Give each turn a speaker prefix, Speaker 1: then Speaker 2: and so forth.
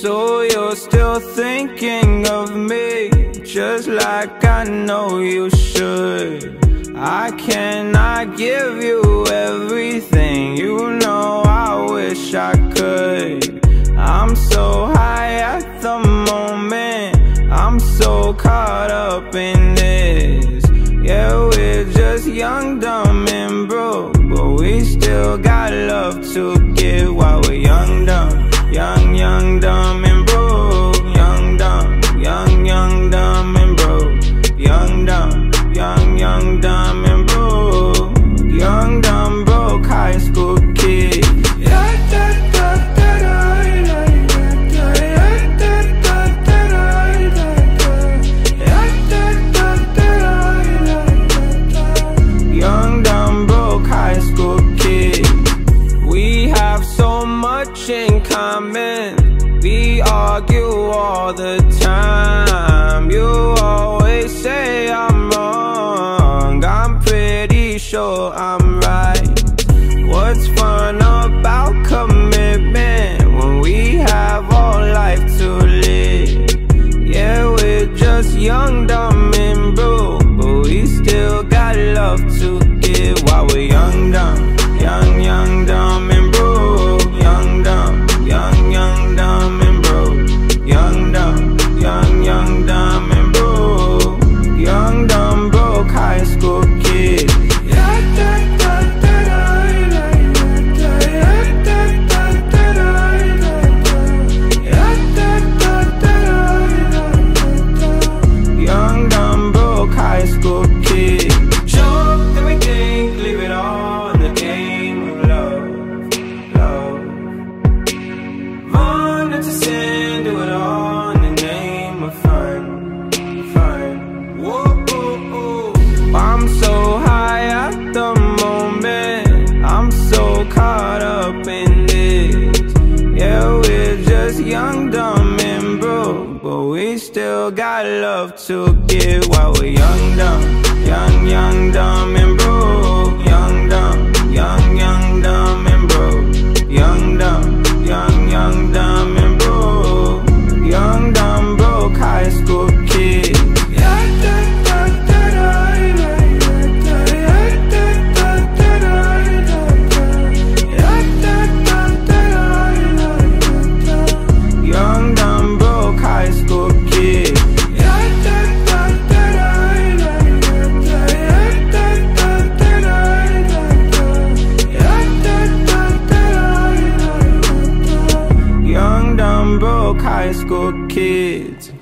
Speaker 1: So you're still thinking of me Just like I know you should. I cannot give you everything You know I wish I could. I'm so high at the moment I'm so caught up in this. Yeah, we're just young, dumb, and broke But we still got love to give young, dumb, and broke. Young, dumb, broke high school kid. Young, dumb, broke high school kid. We have so much in common. We argue all the time I'm right. What's fun Into sin, do it all in the name of fun, fun. Whoa. I'm so high at the moment. I'm so caught up in this. Yeah, we're just young, dumb, and broke But we still got love to give While we're young, dumb Young, young, dumb, and broke kids.